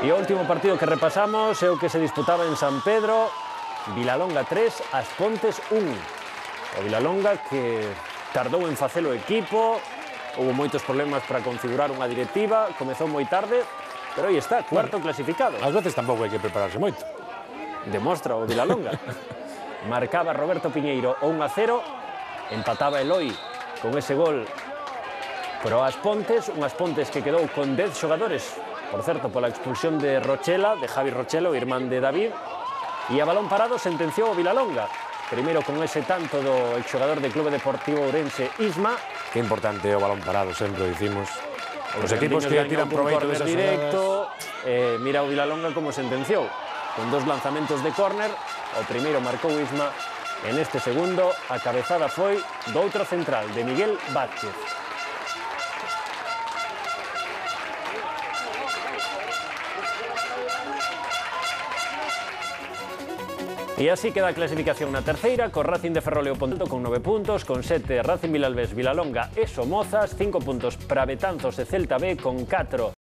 E o último partido que repasamos é o que se disputaba en San Pedro, Vilalonga 3, As Pontes 1. O Vilalonga que tardou en facelo equipo, houve moitos problemas para configurar unha directiva, comezou moi tarde, pero aí está, cuarto bueno, clasificado. Ás veces tampouco hai que prepararse moito. Demostra o Vilalonga. Marcaba Roberto Piñeiro o 1 a 0, empataba Eloi con ese gol Pero as Pontes, unhas Pontes que quedou con 10 xogadores por certo, pola expulsión de Rochela, de Javi Rochela, o irmán de David, e a balón parado sentenciou o Vilalonga, Primeiro con ese tanto do exxogador de Clube Deportivo Ourense, Isma. Que importante o balón parado, sempre dicimos. Os, Os equipos que tiran proveito desas directo, eh, mira o Vilalonga como sentenciou. Con dos lanzamentos de córner, o primeiro marcou Isma. En este segundo, a cabezada foi do outro central, de Miguel Vázquez. E así queda clasificación na terceira, co Racing de Ferroleo Ponto con 9 puntos, con 7 Racing Vilalbés, Vilalonga e Somozas, 5 puntos para Betanzos e Celta B con 4